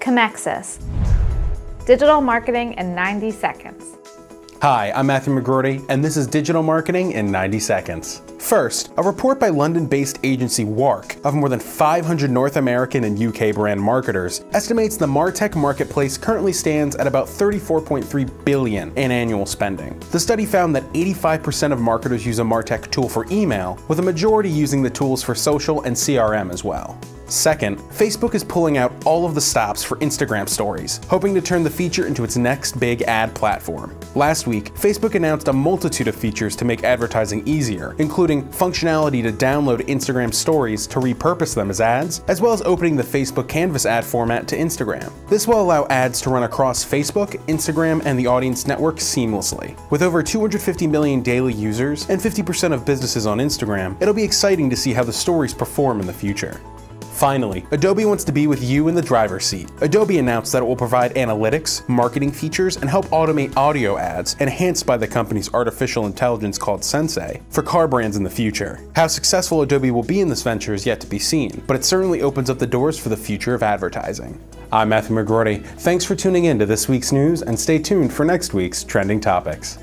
Commexis. Digital marketing in 90 seconds. Hi, I'm Matthew McGrorty, and this is Digital Marketing in 90 Seconds. First, a report by London-based agency WARC of more than 500 North American and UK brand marketers estimates the MarTech marketplace currently stands at about 34.3 billion in annual spending. The study found that 85% of marketers use a MarTech tool for email, with a majority using the tools for social and CRM as well. Second, Facebook is pulling out all of the stops for Instagram stories, hoping to turn the feature into its next big ad platform. Last week, Facebook announced a multitude of features to make advertising easier, including functionality to download Instagram stories to repurpose them as ads, as well as opening the Facebook Canvas ad format to Instagram. This will allow ads to run across Facebook, Instagram, and the Audience Network seamlessly. With over 250 million daily users and 50% of businesses on Instagram, it'll be exciting to see how the stories perform in the future. Finally, Adobe wants to be with you in the driver's seat. Adobe announced that it will provide analytics, marketing features, and help automate audio ads, enhanced by the company's artificial intelligence called Sensei, for car brands in the future. How successful Adobe will be in this venture is yet to be seen, but it certainly opens up the doors for the future of advertising. I'm Matthew McGrorty. Thanks for tuning in to this week's news, and stay tuned for next week's trending topics.